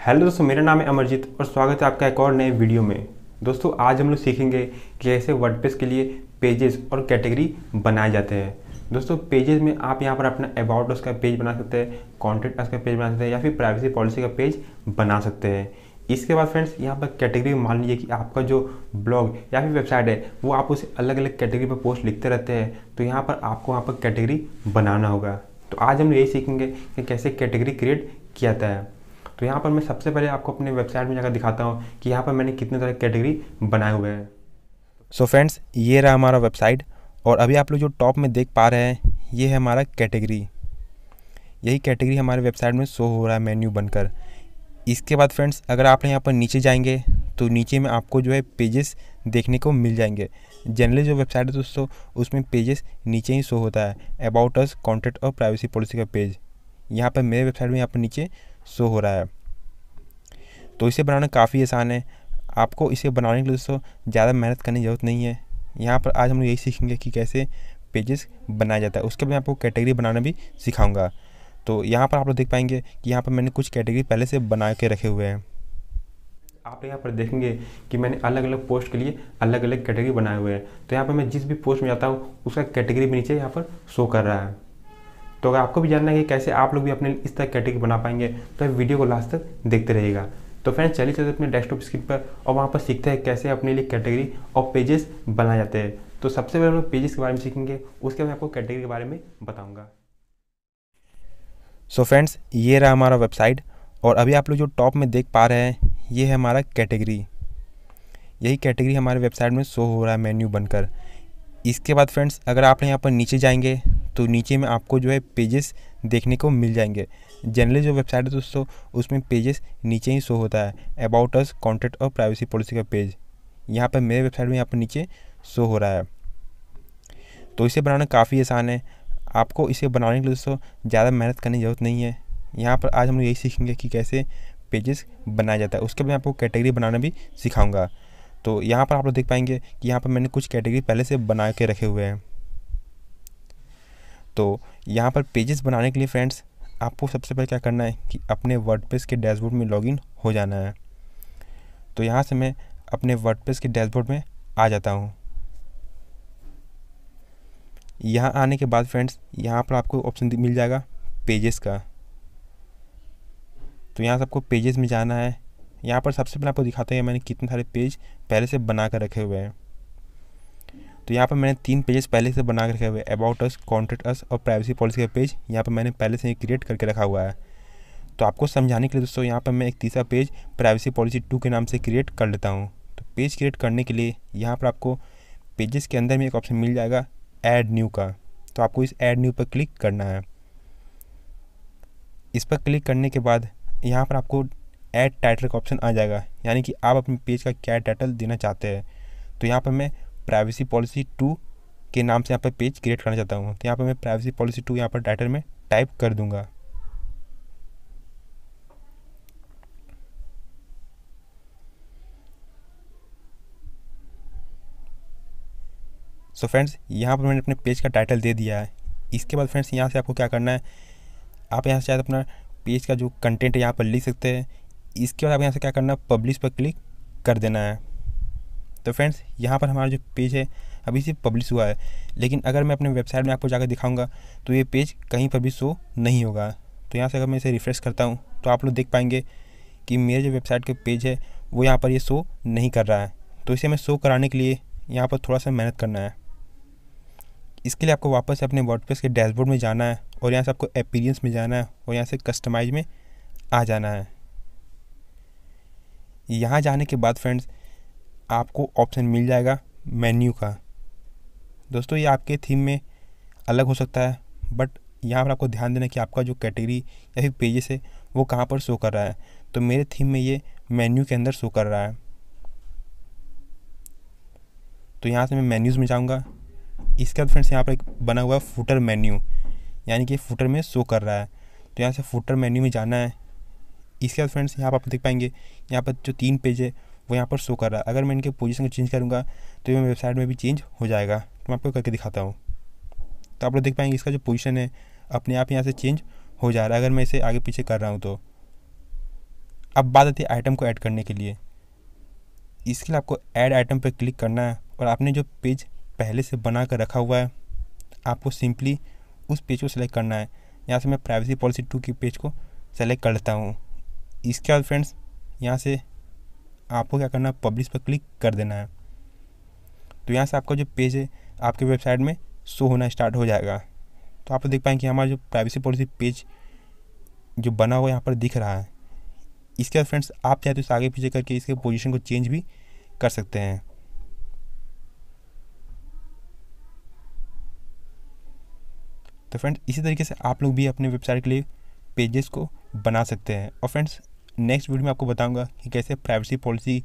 Hello दोस्तों, मेरा नाम है अमरजीत और स्वागत है आपका एक और नए वीडियो में। दोस्तों, आज हम लोग सीखेंगे कि कैसे वर्डप्रेस के लिए पेजेस और कैटेगरी बनाए जाते हैं। दोस्तों पेजेस में आप यहाँ पर अपना अबाउट उसका पेज बना सकते हैं कॉन्टेंट का पेज बना सकते हैं या फिर प्राइवेसी पॉलिसी का पेज बना सकते हैं। इसके बाद फ्रेंड्स यहाँ पर कैटेगरी मान लीजिए कि आपका जो ब्लॉग या फिर वेबसाइट है, वो आप उसे अलग अलग कैटेगरी पर पोस्ट लिखते रहते हैं तो यहाँ पर आपको वहाँ पर कैटेगरी बनाना होगा। तो आज हम यही सीखेंगे कि कैसे कैटेगरी क्रिएट किया जाता है। तो यहाँ पर मैं सबसे पहले आपको अपने वेबसाइट में जाकर दिखाता हूँ कि यहाँ पर मैंने कितने तरह कैटेगरी बनाए हुए हैं। सो फ्रेंड्स ये रहा हमारा वेबसाइट और अभी आप लोग जो टॉप में देख पा रहे हैं, ये है हमारा कैटेगरी यही कैटेगरी हमारे वेबसाइट में शो हो रहा है मेन्यू बनकर। इसके बाद फ्रेंड्स अगर आप यहाँ पर नीचे जाएँगे तो नीचे में आपको जो है पेजेस देखने को मिल जाएँगे। जनरली जो वेबसाइट है दोस्तों, उसमें पेजेस नीचे ही शो होता है। अबाउट अस कॉन्टेक्ट और प्राइवेसी पॉलिसी का पेज यहाँ पर मेरे वेबसाइट में यहाँ पर नीचे शो हो रहा है। तो इसे बनाना काफ़ी आसान है। आपको इसे बनाने के लिए दोस्तों, ज़्यादा मेहनत करने की ज़रूरत नहीं है। यहाँ पर आज हम लोग यही सीखेंगे कि कैसे पेजेस बनाया जाता है। उसके बाद आपको कैटेगरी बनाना भी सिखाऊँगा। तो यहाँ पर आप लोग देख पाएँगे कि यहाँ पर मैंने कुछ कैटेगरी पहले से बना के रखे हुए हैं। आप यहाँ पर देखेंगे कि मैंने अलग अलग पोस्ट के लिए अलग अलग कैटेगरी बनाए हुए हैं। तो यहाँ पर मैं जिस भी पोस्ट में जाता हूँ, उसका कैटेगरी भी नीचे यहाँ पर शो कर रहा है। तो अगर आपको भी जानना है कि कैसे आप लोग भी अपने इस तरह कैटेगरी बना पाएँगे तो वीडियो को लास्ट तक देखते रहिएगा। तो फ्रेंड्स चलिए चलते अपने डेस्कटॉप स्क्रीन पर और वहाँ पर सीखते हैं कैसे अपने लिए कैटेगरी और पेजेस बनाए जाते हैं। तो सबसे पहले हम लोग पेजेस के बारे में सीखेंगे, उसके बाद आपको कैटेगरी के बारे में बताऊँगा। सो फ्रेंड्स ये रहा हमारा वेबसाइट और अभी आप लोग जो टॉप में देख पा रहे हैं, ये है हमारा कैटेगरी यही कैटेगरी हमारे वेबसाइट में शो हो रहा है मेन्यू बनकर। इसके बाद फ्रेंड्स अगर आप यहाँ पर नीचे जाएँगे तो नीचे में आपको जो है पेजेस देखने को मिल जाएँगे। जनरली जो वेबसाइट है दोस्तों, उसमें पेजेस नीचे ही शो होता है। अबाउट अस कॉन्टेक्ट और प्राइवेसी पॉलिसी का पेज यहाँ पर मेरे वेबसाइट में यहाँ पर नीचे शो हो रहा है। तो इसे बनाना काफ़ी आसान है। आपको इसे बनाने के लिए दोस्तों, ज़्यादा मेहनत करने की ज़रूरत नहीं है। यहाँ पर आज हम लोग यही सीखेंगे कि कैसे पेजेस बनाया जाता है। उसके बाद मैं आपको कैटेगरी बनाना भी सिखाऊँगा। तो यहाँ पर आप लोग देख पाएँगे कि यहाँ पर मैंने कुछ कैटेगरी पहले से बना के रखे हुए हैं। तो यहाँ पर पेजेस बनाने के लिए फ्रेंड्स आपको सबसे पहले क्या करना है कि अपने वर्डप्रेस के डैशबोर्ड में लॉगिन हो जाना है। तो यहाँ से मैं अपने वर्डप्रेस के डैशबोर्ड में आ जाता हूँ। यहाँ आने के बाद फ्रेंड्स यहाँ पर आपको ऑप्शन मिल जाएगा पेजेस का। तो यहाँ से आपको पेजेस में जाना है। यहाँ पर सबसे पहले आपको दिखाता है मैंने कितने सारे पेज पहले से बना कर रखे हुए हैं। तो यहाँ पर मैंने तीन पेजेस पहले से बना कर रखे हुए अबाउट अस कॉन्टेक्ट अस और प्राइवेसी पॉलिसी का पेज यहाँ पर मैंने पहले से ही क्रिएट करके रखा हुआ है। तो आपको समझाने के लिए दोस्तों यहाँ पर मैं एक तीसरा पेज प्राइवेसी पॉलिसी टू के नाम से क्रिएट कर लेता हूँ। तो पेज क्रिएट करने के लिए यहाँ पर आपको पेजेस के अंदर में एक ऑप्शन मिल जाएगा ऐड न्यू का। तो आपको इस ऐड न्यू पर क्लिक करना है। इस पर क्लिक करने के बाद यहाँ पर आपको ऐड टाइटल का ऑप्शन आ जाएगा, यानी कि आप अपने पेज का क्या टाइटल देना चाहते हैं। तो यहाँ पर मैं प्राइवेसी पॉलिसी टू के नाम से यहाँ पर पेज क्रिएट करना चाहता हूँ। तो यहाँ पर मैं प्राइवेसी पॉलिसी टू यहाँ पर टाइटल में टाइप कर दूँगा। सो so फ्रेंड्स यहाँ पर मैंने अपने पेज का टाइटल दे दिया है। इसके बाद फ्रेंड्स यहाँ से आपको क्या करना है? आप यहाँ से शायद अपना पेज का जो कंटेंट है, यहाँ पर लिख सकते हैं। इसके बाद आप यहाँ से क्या करना है? पब्लिश पर क्लिक कर देना है। तो फ्रेंड्स यहाँ पर हमारा जो पेज है, अभी सिर्फ़ पब्लिश हुआ है। लेकिन अगर मैं अपने वेबसाइट में आपको जाकर दिखाऊँगा तो ये पेज कहीं पर भी शो नहीं होगा। तो यहाँ से अगर मैं इसे रिफ्रेश करता हूँ तो आप लोग देख पाएँगे कि मेरे जो वेबसाइट के पेज है, वो यहाँ पर ये शो नहीं कर रहा है। तो इसे मैं शो कराने के लिए यहाँ पर थोड़ा सा मेहनत करना है। इसके लिए आपको वापस अपने वर्डप्रेस के डैशबोर्ड में जाना है और यहाँ से आपको अपीरियंस में जाना है और यहाँ से कस्टमाइज में आ जाना है। यहाँ जाने के बाद फ्रेंड्स आपको ऑप्शन मिल जाएगा मेन्यू का। दोस्तों, ये आपके थीम में अलग हो सकता है बट यहाँ पर आपको ध्यान देना कि आपका जो कैटेगरी या फिर पेजेस है, वो कहाँ पर शो कर रहा है। तो मेरे थीम में ये मेन्यू के अंदर शो कर रहा है। तो यहाँ से मैं मेन्यूज़ में जाऊँगा। इसके बाद फ्रेंड्स यहाँ पर एक बना हुआ है फुटर मेन्यू यानी कि फुटर में शो कर रहा है। तो यहाँ से फुटर मेन्यू में जाना है। इसके बाद फ्रेंड्स यहाँ पर आप देख पाएँगे, यहाँ पर जो तीन पेज है वो यहाँ पर शो कर रहा है। अगर मैं इनके पोजीशन को चेंज करूँगा तो ये वेबसाइट में भी चेंज हो जाएगा। तो मैं आपको करके दिखाता हूँ। तो आप लोग देख पाएँगे इसका जो पोजीशन है, अपने आप यहाँ से चेंज हो जा रहा है। अगर मैं इसे आगे पीछे कर रहा हूँ तो। अब बात आती है आइटम को ऐड करने के लिए। इसके लिए आपको ऐड आइटम पर क्लिक करना है और आपने जो पेज पहले से बना कर रखा हुआ है, आपको सिंपली उस पेज को सिलेक्ट करना है। यहाँ से मैं प्राइवेसी पॉलिसी टू की पेज को सेलेक्ट कर लेता हूँ। इसके बाद फ्रेंड्स यहाँ से आपको क्या करना है? पब्लिश पर क्लिक कर देना है। तो यहाँ से आपका जो पेज है, आपके वेबसाइट में शो होना स्टार्ट हो जाएगा। तो आप देख पाएँगे कि हमारा जो प्राइवेसी पॉलिसी पेज जो बना हुआ यहाँ पर दिख रहा है। इसके बाद फ्रेंड्स आप चाहे तो इसे आगे पीछे करके इसके पोजीशन को चेंज भी कर सकते हैं। तो फ्रेंड्स इसी तरीके से आप लोग भी अपने वेबसाइट के लिए पेजेस को बना सकते हैं। और फ्रेंड्स नेक्स्ट वीडियो में आपको बताऊँगा कि कैसे प्राइवेसी पॉलिसी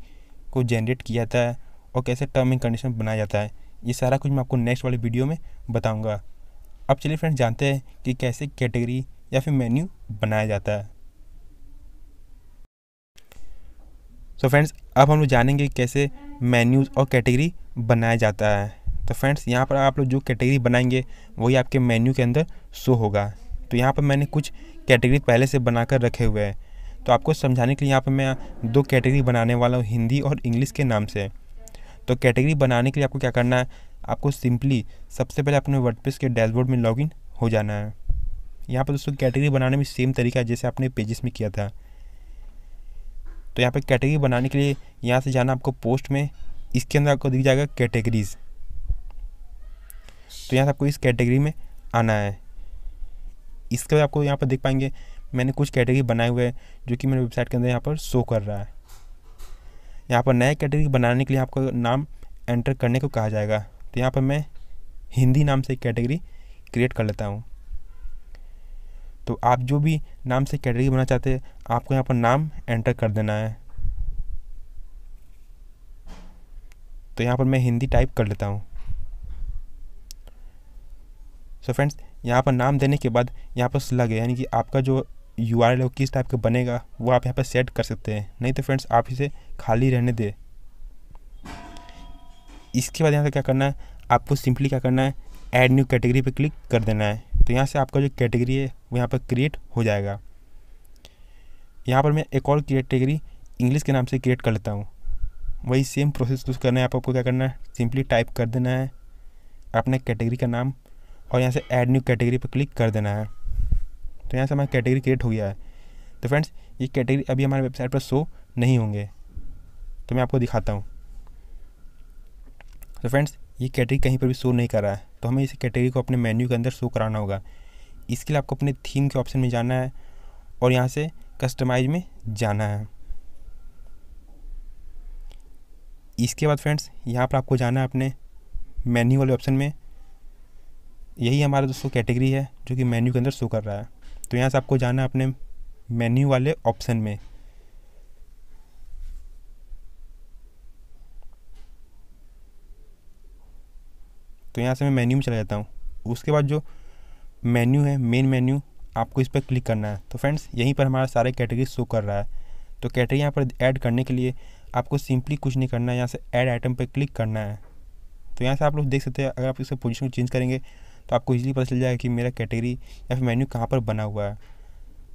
को जनरेट किया जाता है और कैसे टर्म एंड कंडीशन बनाया जाता है। ये सारा कुछ मैं आपको नेक्स्ट वाले वीडियो में बताऊँगा। अब चलिए फ्रेंड्स जानते हैं कि कैसे कैटेगरी या फिर मेन्यू बनाया जाता है। So फ्रेंड्स अब हम लोग जानेंगे कैसे मेन्यूज़ और कैटेगरी बनाया जाता है। तो फ्रेंड्स यहाँ पर आप लोग जो कैटेगरी बनाएँगे, वही आपके मेन्यू के अंदर शो होगा। तो यहाँ पर मैंने कुछ कैटेगरी पहले से बनाकर रखे हुए हैं। तो आपको समझाने के लिए यहाँ पर मैं दो कैटेगरी बनाने वाला हूँ, हिंदी और इंग्लिश के नाम से। तो कैटेगरी बनाने के लिए आपको क्या करना है, आपको सिंपली सबसे पहले अपने वर्डप्रेस के डैशबोर्ड में लॉगिन हो जाना है। यहाँ पर दोस्तों कैटेगरी बनाने में सेम तरीका है जैसे आपने पेजेस में किया था। तो यहाँ पर कैटेगरी बनाने के लिए यहाँ से जाना आपको पोस्ट में, इसके अंदर आपको दिख जाएगा कैटेगरीज। तो यहाँ से आपको इस कैटेगरी में आना है। इसके बाद आपको यहाँ पर देख पाएँगे मैंने कुछ कैटेगरी बनाए हुए हैं, जो कि मेरे वेबसाइट के अंदर यहाँ पर शो कर रहा है। यहाँ पर नए कैटेगरी बनाने के लिए आपको नाम एंटर करने को कहा जाएगा। तो यहाँ पर मैं हिंदी नाम से कैटेगरी क्रिएट कर लेता हूँ। तो आप जो भी नाम से कैटेगरी बनाना चाहते हैं, आपको यहाँ पर नाम एंटर कर देना है। तो यहाँ पर मैं हिंदी टाइप कर लेता हूँ। सो फ्रेंड्स यहाँ पर नाम देने के बाद यहाँ पर स्लग है यानी कि आपका जो यू आर किस टाइप का बनेगा, वो आप यहाँ पर सेट कर सकते हैं। नहीं तो फ्रेंड्स आप इसे खाली रहने दें। इसके बाद यहाँ से क्या करना है, आपको सिंपली क्या करना है ऐड न्यू कैटेगरी पे क्लिक कर देना है। तो यहाँ से आपका जो कैटेगरी है, वो यहाँ पर क्रिएट हो जाएगा। यहाँ पर मैं एक और कैटेगरी इंग्लिश के नाम से क्रिएट कर लेता हूँ। वही सेम प्रोसेस कुछ करना है आपको क्या करना है सिंपली टाइप कर देना है अपने कैटेगरी का नाम और यहाँ से ऐड न्यू कैटेगरी पर क्लिक कर देना है। तो यहाँ से हमारा कैटेगरी क्रिएट हो गया है। तो फ्रेंड्स ये कैटेगरी अभी हमारे वेबसाइट पर शो नहीं होंगे। तो मैं आपको दिखाता हूँ। तो फ्रेंड्स ये कैटेगरी कहीं पर भी शो नहीं कर रहा है। तो हमें इस कैटेगरी को अपने मेन्यू के अंदर शो कराना होगा। इसके लिए आपको अपने थीम के ऑप्शन में जाना है और यहाँ से कस्टमाइज में जाना है। इसके बाद फ्रेंड्स यहाँ पर आपको जाना है अपने मेन्यू वाले ऑप्शन में। यही हमारा दोस्तों कैटेगरी है जो कि मेन्यू के अंदर शो कर रहा है। तो यहाँ से आपको जाना है अपने मेन्यू वाले ऑप्शन में। तो यहाँ से मैं मेन्यू में चला जाता हूँ। उसके बाद जो मेन्यू है मेन मेन्यू आपको इस पर क्लिक करना है। तो फ्रेंड्स यहीं पर हमारा सारे कैटेगरी शो कर रहा है। तो कैटेगरी यहाँ पर ऐड करने के लिए आपको सिंपली कुछ नहीं करना है। यहाँ से ऐड आइटम पर क्लिक करना है। तो यहाँ से आप लोग देख सकते हैं, अगर आप इसका पोजीशन चेंज करेंगे तो आपको इजीली पता चल जाएगा कि मेरा कैटेगरी या फिर मेन्यू कहाँ पर बना हुआ है।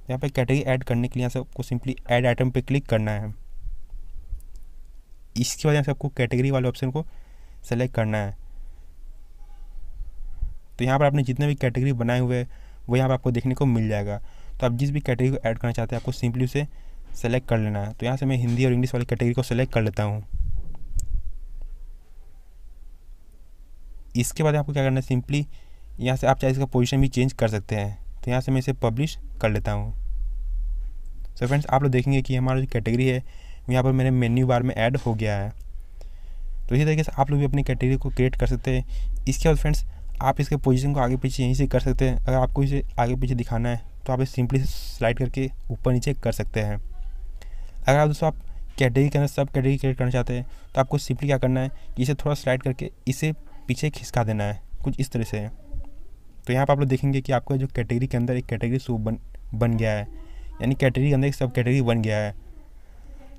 यहाँ पर कैटेगरी ऐड करने के लिए यहाँ से आपको सिंपली ऐड आइटम पर क्लिक करना है। इसके बाद यहाँ से आपको कैटेगरी वाले ऑप्शन को सेलेक्ट करना है। तो यहाँ पर आपने जितने भी कैटेगरी बनाए हुए हैं, वो यहाँ पर आपको देखने को मिल जाएगा। तो आप जिस भी कैटेगरी को ऐड करना चाहते हैं, आपको सिंपली उसे सेलेक्ट कर लेना है। तो यहाँ से मैं हिंदी और इंग्लिश वाली कैटेगरी को सेलेक्ट कर लेता हूँ। इसके बाद आपको क्या करना है? सिंपली यहाँ से आप चाहे इसका पोजीशन भी चेंज कर सकते हैं। तो यहाँ से मैं इसे पब्लिश कर लेता हूँ। सो फ्रेंड्स आप लोग देखेंगे कि हमारा जो कैटेगरी है यहाँ पर मेरे मेन्यू बार में ऐड हो गया है। तो इसी तरीके से आप लोग भी अपनी कैटेगरी को क्रिएट कर सकते हैं। इसके बाद फ्रेंड्स आप इसके पोजीशन को आगे पीछे यहीं से कर सकते हैं। अगर आपको इसे आगे पीछे दिखाना है तो आप इसे सिंपली स्लाइड करके ऊपर नीचे कर सकते हैं। अगर आप दोस्तों, आप कैटेगरी के अंदर सब कैटेगरी क्रिएट करना चाहते हैं तो आपको सिंपली क्या करना है कि इसे थोड़ा स्लाइड करके इसे पीछे खिसका देना है, कुछ इस तरह से। तो यहाँ पर आप लोग देखेंगे कि आपका जो कैटेगरी के अंदर एक कैटेगरी सो बन बन गया है। यानी कैटेगरी के अंदर एक सब कैटेगरी बन गया है।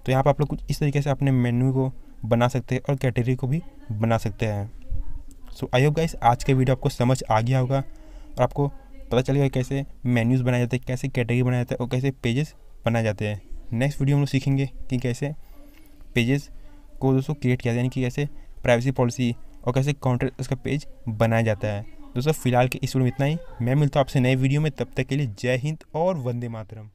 तो यहाँ पर आप लोग कुछ इस तरीके से अपने मेन्यू को बना सकते हैं और कैटेगरी को भी बना सकते हैं। सो आई होप गाइस आज का वीडियो आपको समझ आ गया होगा और आपको पता चलेगा कैसे मेन्यूज़ बनाए जाते हैं, कैसे कैटेगरी बनाए जाते हैं और कैसे पेजेस बनाए जाते हैं। नेक्स्ट वीडियो हम लोग सीखेंगे कि कैसे पेजेस को दोस्तों क्रिएट किया जाए, यानी कि कैसे प्राइवेसी पॉलिसी और कैसे काउंटर उसका पेज बनाया जाता है। दोस्तों, फ़िलहाल के इस वीडियो में इतना ही। मैं मिलता हूँ आपसे नए वीडियो में। तब तक के लिए जय हिंद और वंदे मातरम।